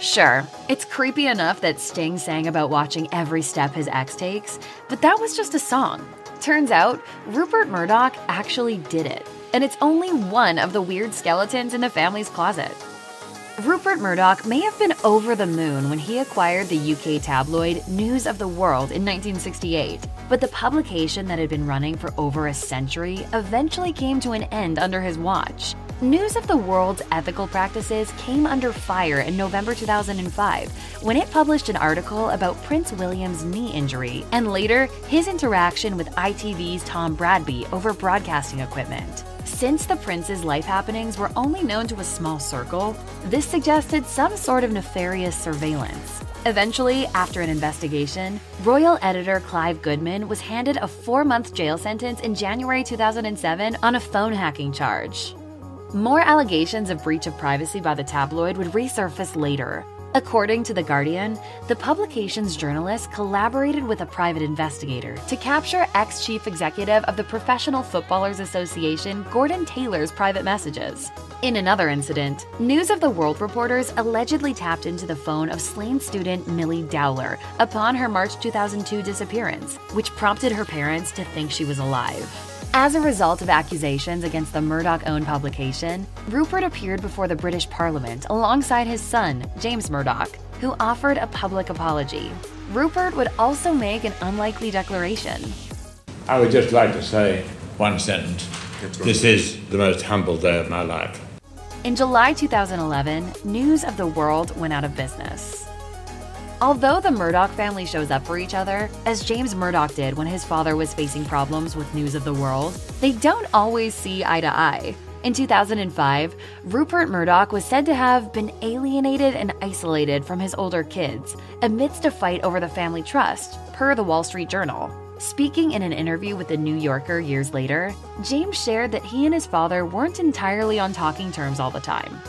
Sure, it's creepy enough that Sting sang about watching every step his ex takes, but that was just a song. Turns out, Rupert Murdoch actually did it, and it's only one of the weird skeletons in the family's closet. Rupert Murdoch may have been over the moon when he acquired the UK tabloid News of the World in 1968, but the publication that had been running for over a century eventually came to an end under his watch. News of the World's ethical practices came under fire in November 2005 when it published an article about Prince William's knee injury and later his interaction with ITV's Tom Bradby over broadcasting equipment. Since the prince's life happenings were only known to a small circle, this suggested some sort of nefarious surveillance. Eventually, after an investigation, royal editor Clive Goodman was handed a four month jail sentence in January 2007 on a phone hacking charge. More allegations of breach of privacy by the tabloid would resurface later. According to The Guardian, the publication's journalists collaborated with a private investigator to capture ex chief executive of the Professional Footballers Association, Gordon Taylor's private messages. In another incident, News of the World reporters allegedly tapped into the phone of slain student Milly Dowler upon her March 2002 disappearance, which prompted her parents to think she was alive. As a result of accusations against the Murdoch owned publication, Rupert appeared before the British Parliament alongside his son, James Murdoch, who offered a public apology. Rupert would also make an unlikely declaration. I would just like to say one sentence. This is the most humble day of my life. In July 2011, News of the World went out of business. Although the Murdoch family shows up for each other, as James Murdoch did when his father was facing problems with News of the World, they don't always see eye to eye. In 2005, Rupert Murdoch was said to have been alienated and isolated from his older kids amidst a fight over the family trust, per the Wall Street Journal. Speaking in an interview with The New Yorker years later, James shared that he and his father weren't entirely on talking terms all the time.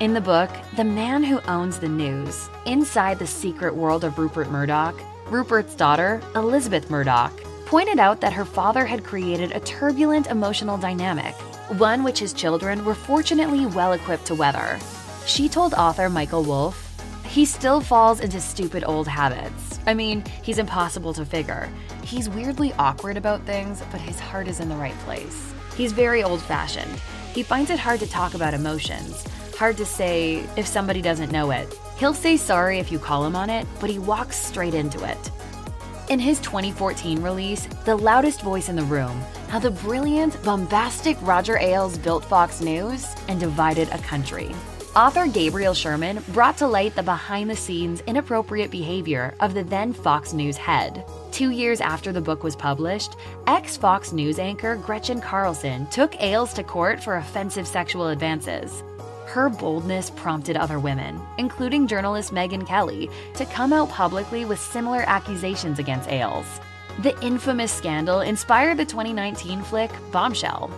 In the book, The Man Who Owns the News, Inside the Secret World of Rupert Murdoch, Rupert's daughter, Elizabeth Murdoch, pointed out that her father had created a turbulent emotional dynamic, one which his children were fortunately well equipped to weather. She told author Michael Wolff, He still falls into stupid old habits. I mean, he's impossible to figure. He's weirdly awkward about things, but his heart is in the right place. He's very old fashioned. He finds it hard to talk about emotions hard to say if somebody doesn't know it. He'll say sorry if you call him on it, but he walks straight into it. In his 2014 release, The Loudest Voice in the Room, how the brilliant, bombastic Roger Ailes built Fox News and divided a country. Author Gabriel Sherman brought to light the behind the scenes inappropriate behavior of the then Fox News head. Two years after the book was published, ex Fox News anchor Gretchen Carlson took Ailes to court for offensive sexual advances. Her boldness prompted other women, including journalist Megyn Kelly, to come out publicly with similar accusations against Ailes. The infamous scandal inspired the 2019 flick Bombshell.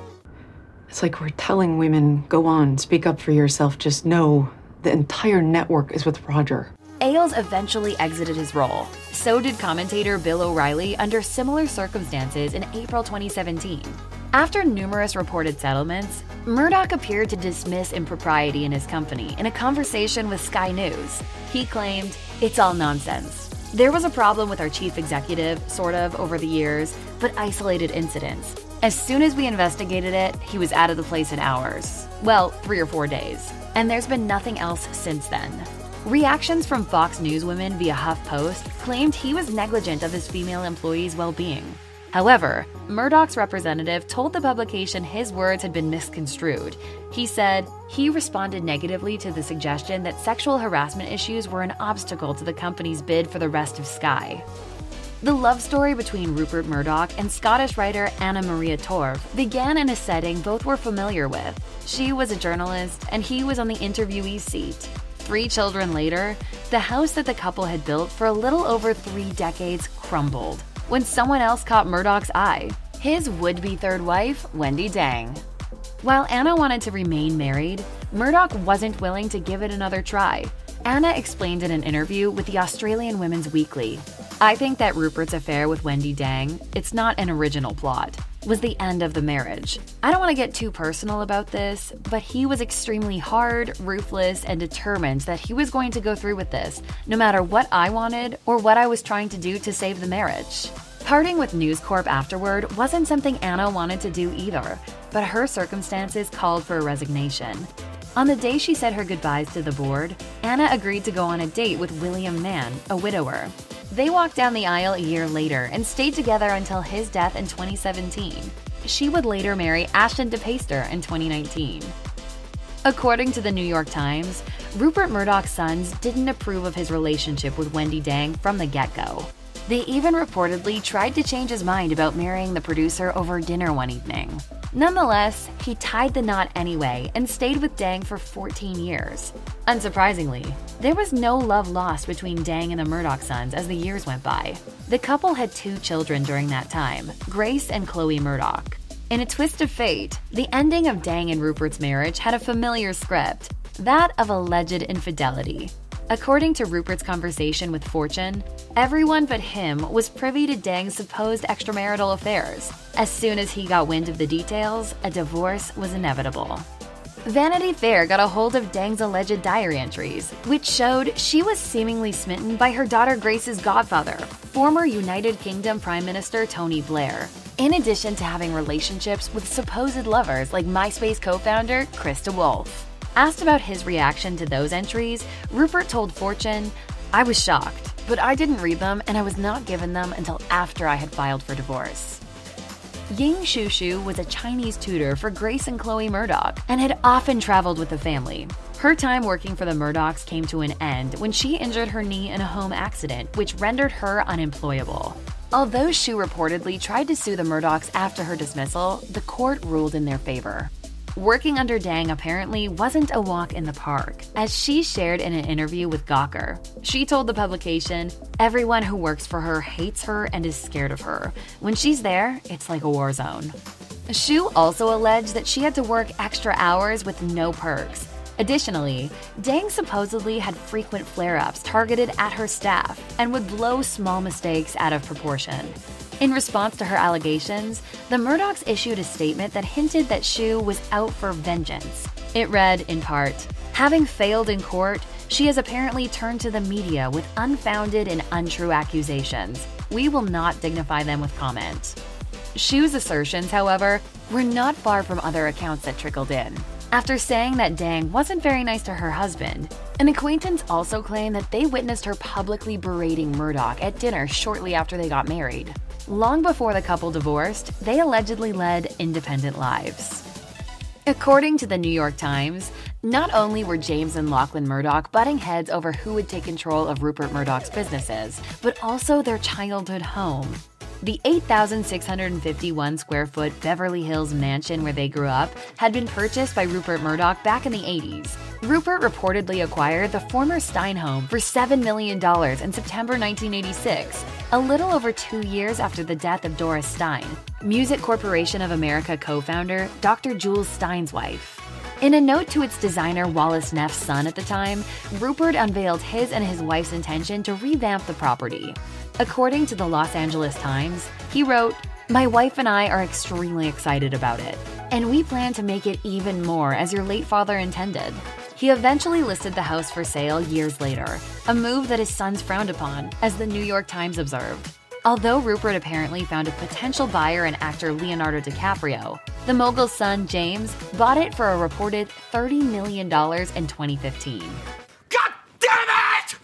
It's like we're telling women go on, speak up for yourself, just know the entire network is with Roger. Ailes eventually exited his role. So did commentator Bill O'Reilly under similar circumstances in April 2017. After numerous reported settlements, Murdoch appeared to dismiss impropriety in his company in a conversation with Sky News. He claimed, It's all nonsense. There was a problem with our chief executive, sort of, over the years, but isolated incidents. As soon as we investigated it, he was out of the place in hours. Well, three or four days. And there's been nothing else since then. Reactions from Fox News women via HuffPost claimed he was negligent of his female employees' well being. However, Murdoch's representative told the publication his words had been misconstrued. He said he responded negatively to the suggestion that sexual harassment issues were an obstacle to the company's bid for the rest of Sky. The love story between Rupert Murdoch and Scottish writer Anna Maria Torv began in a setting both were familiar with. She was a journalist, and he was on the interviewee's seat. Three children later, the house that the couple had built for a little over three decades crumbled when someone else caught Murdoch's eye his would be third wife, Wendi Deng. While Anna wanted to remain married, Murdoch wasn't willing to give it another try. Anna explained in an interview with the Australian Women's Weekly I think that Rupert's affair with Wendi Deng, it's not an original plot. Was the end of the marriage. I don't want to get too personal about this, but he was extremely hard, ruthless, and determined that he was going to go through with this, no matter what I wanted or what I was trying to do to save the marriage. Parting with News Corp afterward wasn't something Anna wanted to do either, but her circumstances called for a resignation. On the day she said her goodbyes to the board, Anna agreed to go on a date with William Mann, a widower. They walked down the aisle a year later and stayed together until his death in 2017. She would later marry Ashton de Peyster in 2019. According to the New York Times, Rupert Murdoch's sons didn't approve of his relationship with Wendy Deng from the get go. They even reportedly tried to change his mind about marrying the producer over dinner one evening. Nonetheless, he tied the knot anyway and stayed with Deng for 14 years. Unsurprisingly, there was no love lost between Deng and the Murdoch sons as the years went by. The couple had two children during that time, Grace and Chloe Murdoch. In a twist of fate, the ending of Deng and Rupert's marriage had a familiar script that of alleged infidelity. According to Rupert's conversation with Fortune, everyone but him was privy to Deng's supposed extramarital affairs. As soon as he got wind of the details, a divorce was inevitable. Vanity Fair got a hold of Deng's alleged diary entries, which showed she was seemingly smitten by her daughter Grace's godfather, former United Kingdom Prime Minister Tony Blair, in addition to having relationships with supposed lovers like MySpace co founder Krista DeWolfe. Asked about his reaction to those entries, Rupert told Fortune, I was shocked, but I didn't read them and I was not given them until after I had filed for divorce. Ying Shushu was a Chinese tutor for Grace and Chloe Murdoch and had often traveled with the family. Her time working for the Murdochs came to an end when she injured her knee in a home accident, which rendered her unemployable. Although Shu reportedly tried to sue the Murdochs after her dismissal, the court ruled in their favor. Working under Deng apparently wasn't a walk in the park, as she shared in an interview with Gawker. She told the publication, Everyone who works for her hates her and is scared of her. When she's there, it's like a war zone. Shu also alleged that she had to work extra hours with no perks. Additionally, Deng supposedly had frequent flare ups targeted at her staff and would blow small mistakes out of proportion. In response to her allegations, the Murdochs issued a statement that hinted that Shu was out for vengeance. It read, in part, Having failed in court, she has apparently turned to the media with unfounded and untrue accusations. We will not dignify them with comment. Shu's assertions, however, were not far from other accounts that trickled in. After saying that Deng wasn't very nice to her husband, an acquaintance also claimed that they witnessed her publicly berating Murdoch at dinner shortly after they got married. Long before the couple divorced, they allegedly led independent lives. According to the New York Times, not only were James and Lachlan Murdoch butting heads over who would take control of Rupert Murdoch's businesses, but also their childhood home. The 8,651 square foot Beverly Hills mansion where they grew up had been purchased by Rupert Murdoch back in the 80s. Rupert reportedly acquired the former Stein home for $7 million in September 1986, a little over two years after the death of Doris Stein, Music Corporation of America co founder Dr. Jules Stein's wife. In a note to its designer Wallace Neff's son at the time, Rupert unveiled his and his wife's intention to revamp the property. According to the Los Angeles Times, he wrote, My wife and I are extremely excited about it, and we plan to make it even more as your late father intended. He eventually listed the house for sale years later, a move that his sons frowned upon, as the New York Times observed. Although Rupert apparently found a potential buyer in actor Leonardo DiCaprio, the mogul's son, James, bought it for a reported $30 million in 2015. God damn it!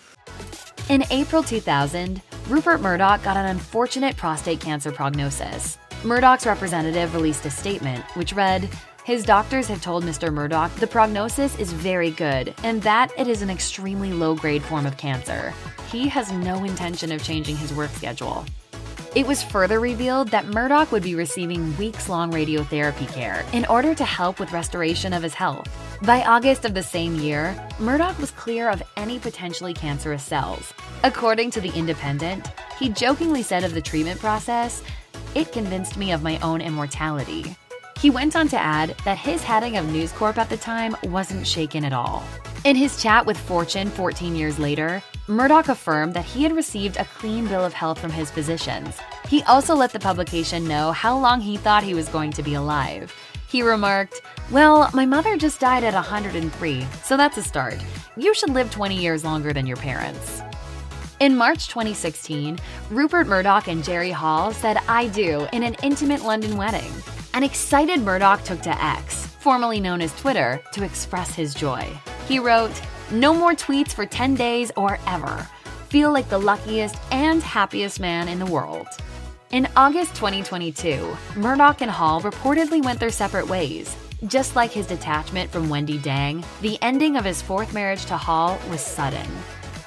In April 2000, Rupert Murdoch got an unfortunate prostate cancer prognosis. Murdoch's representative released a statement which read, his doctors have told Mr. Murdoch the prognosis is very good and that it is an extremely low grade form of cancer. He has no intention of changing his work schedule. It was further revealed that Murdoch would be receiving weeks long radiotherapy care in order to help with restoration of his health. By August of the same year, Murdoch was clear of any potentially cancerous cells. According to The Independent, he jokingly said of the treatment process, It convinced me of my own immortality. He went on to add that his heading of News Corp at the time wasn't shaken at all. In his chat with Fortune 14 years later, Murdoch affirmed that he had received a clean bill of health from his physicians. He also let the publication know how long he thought he was going to be alive. He remarked, Well, my mother just died at 103, so that's a start. You should live 20 years longer than your parents. In March 2016, Rupert Murdoch and Jerry Hall said I do in an intimate London wedding. An excited Murdoch took to X, formerly known as Twitter, to express his joy. He wrote, No more tweets for 10 days or ever. Feel like the luckiest and happiest man in the world. In August 2022, Murdoch and Hall reportedly went their separate ways. Just like his detachment from Wendi Deng, the ending of his fourth marriage to Hall was sudden.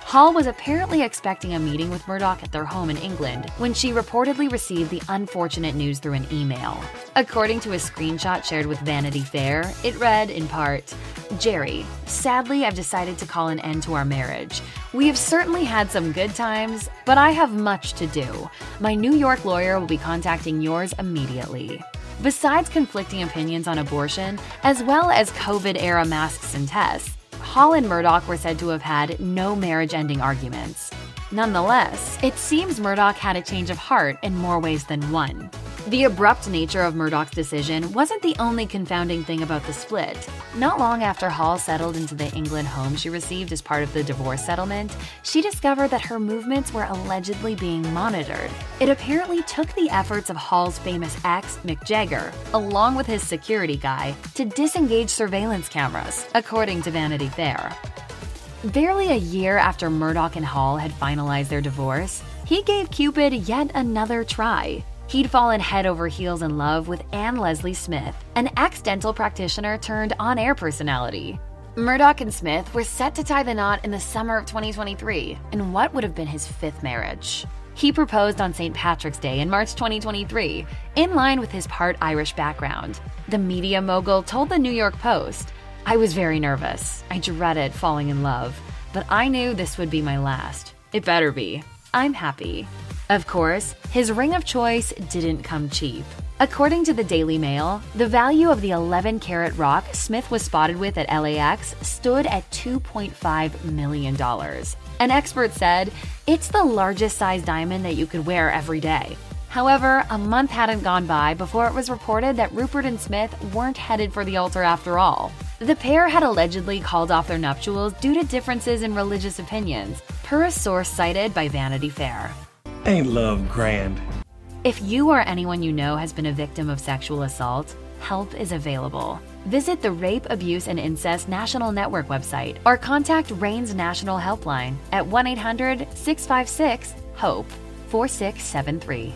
Hall was apparently expecting a meeting with Murdoch at their home in England when she reportedly received the unfortunate news through an email. According to a screenshot shared with Vanity Fair, it read in part Jerry, sadly, I've decided to call an end to our marriage. We have certainly had some good times, but I have much to do. My New York lawyer will be contacting yours immediately. Besides conflicting opinions on abortion, as well as COVID era masks and tests, Hall and Murdoch were said to have had no marriage ending arguments. Nonetheless, it seems Murdoch had a change of heart in more ways than one. The abrupt nature of Murdoch's decision wasn't the only confounding thing about the split. Not long after Hall settled into the England home she received as part of the divorce settlement, she discovered that her movements were allegedly being monitored. It apparently took the efforts of Hall's famous ex, Mick Jagger, along with his security guy, to disengage surveillance cameras, according to Vanity Fair. Barely a year after Murdoch and Hall had finalized their divorce, he gave Cupid yet another try. He'd fallen head over heels in love with Ann Lesley Smith, an ex dental practitioner turned on air personality. Murdoch and Smith were set to tie the knot in the summer of 2023 in what would have been his fifth marriage. He proposed on St. Patrick's Day in March 2023, in line with his part Irish background. The media mogul told the New York Post, I was very nervous. I dreaded falling in love, but I knew this would be my last. It better be. I'm happy. Of course, his ring of choice didn't come cheap. According to the Daily Mail, the value of the 11 carat rock Smith was spotted with at LAX stood at $2.5 million. An expert said, it's the largest size diamond that you could wear every day. However, a month hadn't gone by before it was reported that Rupert and Smith weren't headed for the altar after all. The pair had allegedly called off their nuptials due to differences in religious opinions, per a source cited by Vanity Fair. Ain't love grand? If you or anyone you know has been a victim of sexual assault, help is available. Visit the Rape, Abuse, and Incest National Network website or contact RAINN's National Helpline at 1 800 656 HOPE 4673.